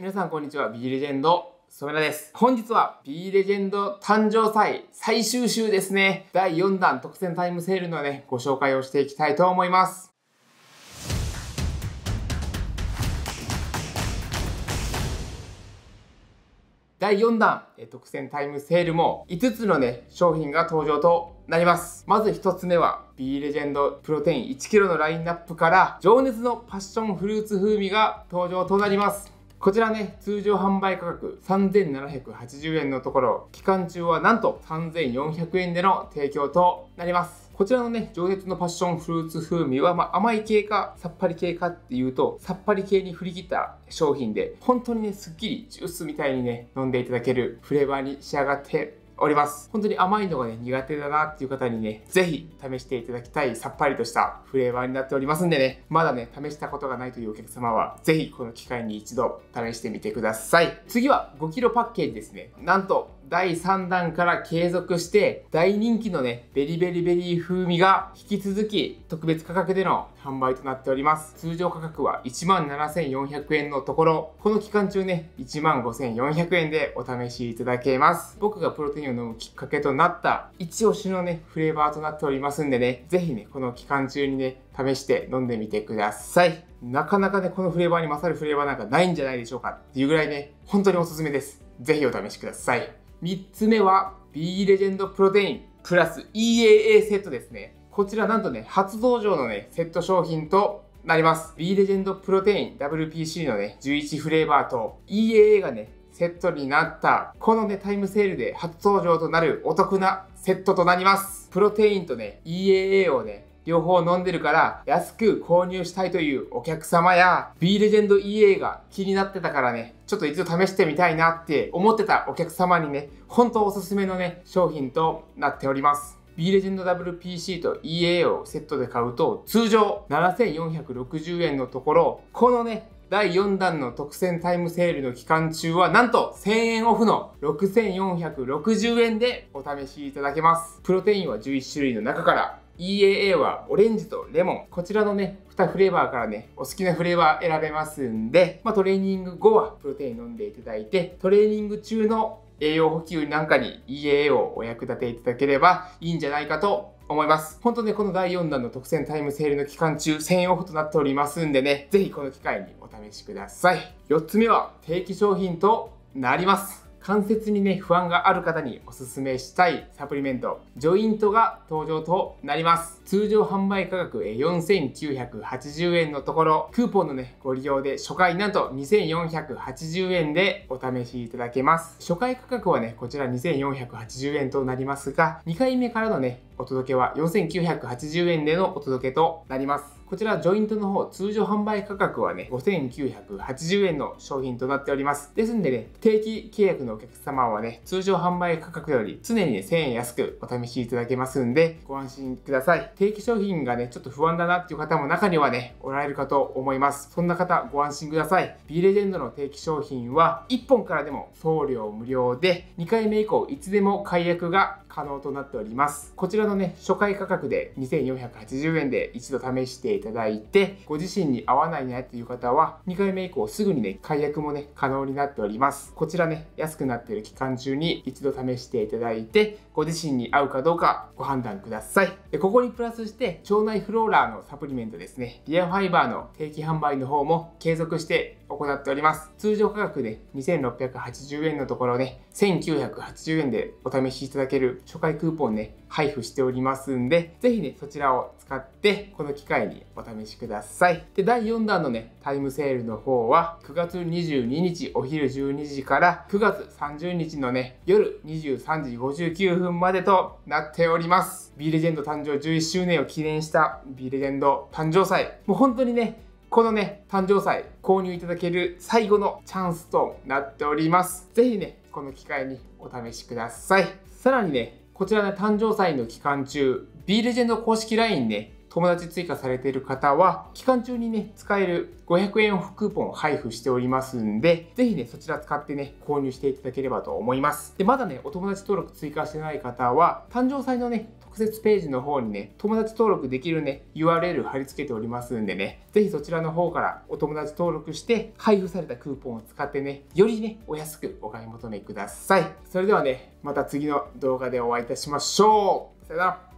皆さんこんにちは。B レジェンド染田です。本日は B レジェンド誕生祭最終週ですね。第4弾特選タイムセールのねご紹介をしていきたいと思います。第4弾特選タイムセールも5つのね商品が登場となります。まず1つ目は B レジェンドプロテイン 1kg のラインナップから情熱のパッションフルーツ風味が登場となります。こちらね、通常販売価格3780円のところ、期間中はなんと3400円での提供となります。こちらのね、情熱のパッションフルーツ風味は、まあ、甘い系かさっぱり系かっていうと、さっぱり系に振り切った商品で、本当にね、すっきりジュースみたいにね、飲んでいただけるフレーバーに仕上がっております。本当に甘いのがね、苦手だなっていう方にね、ぜひ試していただきたいさっぱりとしたフレーバーになっておりますんでね、まだね、試したことがないというお客様は、ぜひこの機会に一度試してみてください。次は5キロパッケージですね。なんと、第3弾から継続して大人気のねベリベリベリー風味が引き続き特別価格での販売となっております。通常価格は17,400円のところ。この期間中ね1万5400円でお試しいただけます。僕がプロテインを飲むきっかけとなった一押しのねフレーバーとなっておりますんでねぜひねこの期間中にね試して飲んでみてください。なかなかねこのフレーバーに勝るフレーバーなんかないんじゃないでしょうかっていうぐらいね本当におすすめです。ぜひお試しください。3つ目は B レジェンドプロテインプラス EAA セットですね。こちらなんとね、初登場のね、セット商品となります。B レジェンドプロテイン WPC のね、11フレーバーと EAA がね、セットになった、このね、タイムセールで初登場となるお得なセットとなります。プロテインとね、EAA をね、両方飲んでるから安く購入したいというお客様や B レジェンド EA が気になってたからね、ちょっと一度試してみたいなって思ってたお客様にね、本当おすすめのね、商品となっております。B レジェンド WPC と EA をセットで買うと通常7460円のところ、このね、第4弾の特選タイムセールの期間中はなんと1000円オフの6460円でお試しいただけます。プロテインは11種類の中から EAA はオレンジとレモン。こちらのね、2フレーバーからね、お好きなフレーバー選べますんで、まあ、トレーニング後はプロテイン飲んでいただいて、トレーニング中の栄養補給なんかに EAA をお役立ていただければいいんじゃないかと思います。本当ね、この第4弾の特選タイムセールの期間中、1000円オフとなっておりますんでね、ぜひこの機会にお試しください。4つ目は定期商品となります。関節にね、不安がある方におすすめしたいサプリメント、ジョイントが登場となります。通常販売価格4980円のところ、クーポンのね、ご利用で初回なんと2480円でお試しいただけます。初回価格はね、こちら2480円となりますが、2回目からのね、お届けは4980円でのお届けとなります。こちらジョイントの方、通常販売価格はね、5980円の商品となっております。ですんでね、定期契約のお客様はね、通常販売価格より常にね、1000円安くお試しいただけますんで、ご安心ください。定期商品がね、ちょっと不安だなっていう方も中にはね、おられるかと思います。そんな方、ご安心ください。B レジェンドの定期商品は、1本からでも送料無料で、2回目以降、いつでも解約が可能となっております。こちらのね、初回価格で2480円で一度試していただいて、ご自身に合わないなっていう方は、2回目以降すぐにね、解約もね、可能になっております。こちらね、安くなっている期間中に一度試していただいて、ご自身に合うかどうかご判断ください。でここにプラスして、腸内フローラーのサプリメントですね、リアファイバーの定期販売の方も継続して行っております。通常価格で2680円のところね、1980円でお試しいただける初回クーポンね、配布しておりますんで、ぜひね、そちらを使って、この機会にお試しください。で、第4弾のね、タイムセールの方は、9月22日お昼12時から9月30日のね、夜23時59分までとなっております。B レジェンド誕生11周年を記念した B レジェンド誕生祭。もう本当にね、このね、誕生祭購入いただける最後のチャンスとなっております。ぜひね、この機会にお試しください。さらにね、こちらね、誕生祭の期間中、B レジェンド公式 LINE ね、友達追加されている方は、期間中にね、使える500円オフクーポンを配布しておりますんで、ぜひね、そちら使ってね、購入していただければと思います。で、まだね、お友達登録追加してない方は、誕生祭のね、特設ページの方にね、友達登録できるね、URL 貼り付けておりますんでね、ぜひそちらの方からお友達登録して、配布されたクーポンを使ってね、よりね、お安くお買い求めください。それではね、また次の動画でお会いいたしましょう。さよなら。